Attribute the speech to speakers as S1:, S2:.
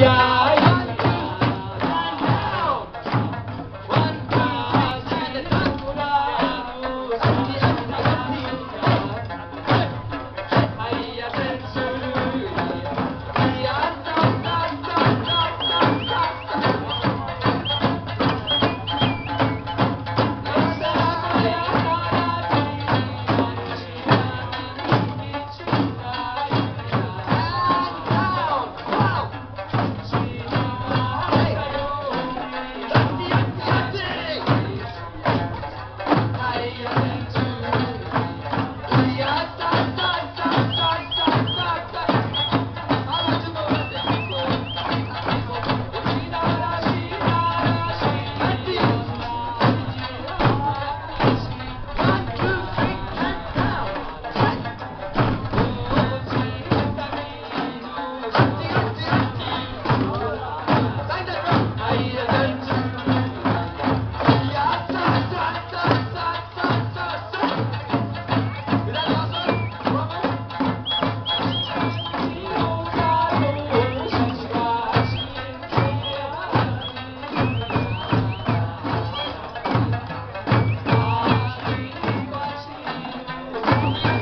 S1: Aleluya. Thank you. Thank.